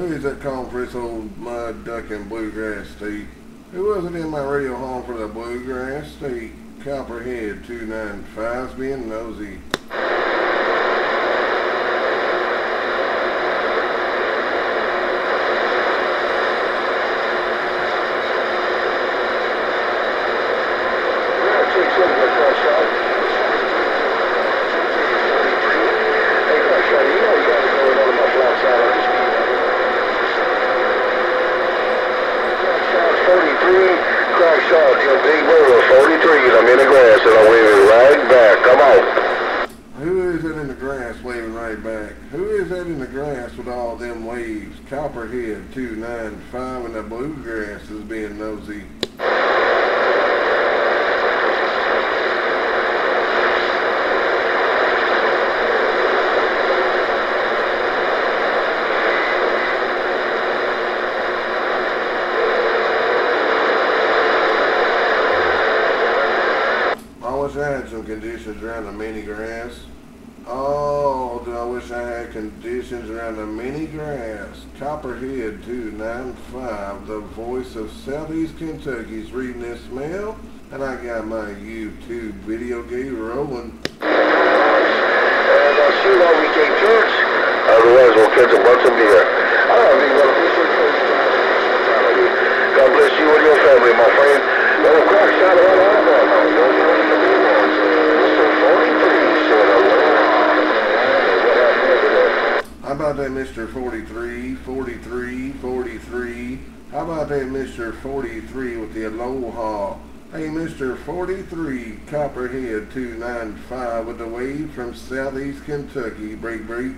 Who is that calling for this old mud ducking bluegrass state? Who was it in my radio home for the bluegrass state? Copperhead 295's being nosy. I'm in the grass and I'm waving right back. Come on. Who is it in the grass waving right back? Who is that in the grass with all them waves? Copperhead 295 and the bluegrass is being nosy. I wish I had some conditions around the mini grass. Oh, do I wish I had conditions around the mini grass. Copperhead 295, the voice of Southeast Kentucky's reading this mail, and I got my YouTube video game rolling. I'll see you on weekend church. Otherwise, we'll catch a bunch of deer. I don't think what God bless you and your family, my friend. Little crack shot of Alabama. Don't you want to be one? Mr. 43 said, "Oh, How about that Mr. 43, 43, 43? How about that Mr. 43 with the aloha? Hey, Mr. 43, Copperhead 295 with the wave from Southeast Kentucky. Break, break.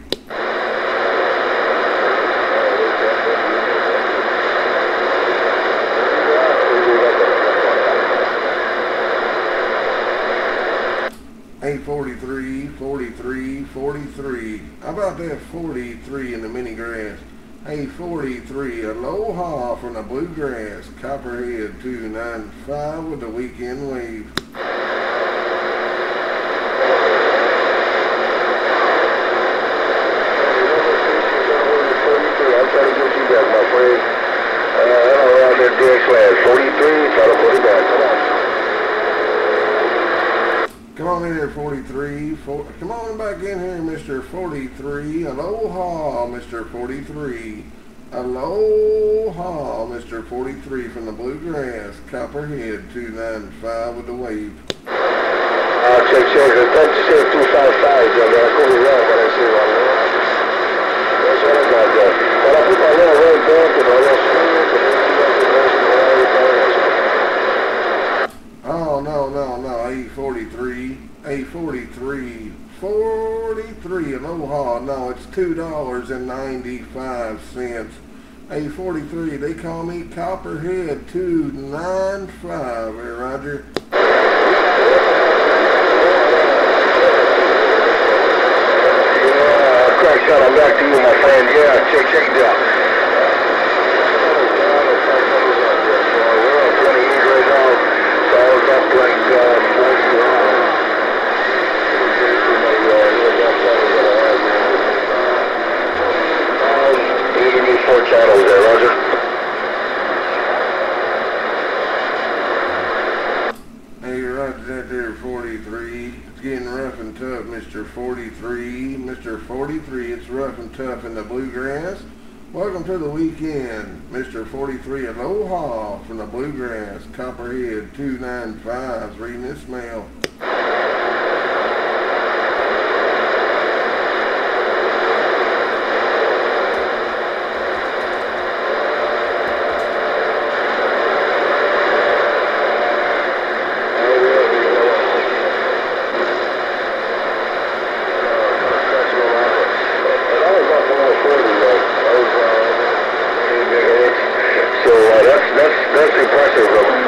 Hey, 43, 43, 43. How about that 43 in the mini grass? Hey, 43, aloha from the bluegrass. Copperhead 295 with the weekend wave. Uh, I'm around that dead slash. 43, try to put it back. Come on. In here, 43. Four, come on back in here, Mr. 43. Aloha, Mr. 43. Aloha, Mr. 43 from the bluegrass. Copperhead 295 with the wave. Uh, check, check. You said 255, Joe, man. I could be wrong, but I said one. That's what I got there. But I put my little red band and all that Oh, no, no, no. 843. 843. 43. Aloha. No, it's $2.95. 843. They call me Copperhead 295. Hey, Roger. Yeah, crack shot. I'm back to you, my friend. Yeah, check, check it out. We're on 28 right now. So I was up like uh, 40 Four channels there, Roger. There, 43. It's getting rough and tough, Mr. 43. Mr. 43, it's rough and tough in the bluegrass. Welcome to the weekend, Mr. 43. Aloha from the bluegrass. Copperhead 295's reading this mail. Most impressive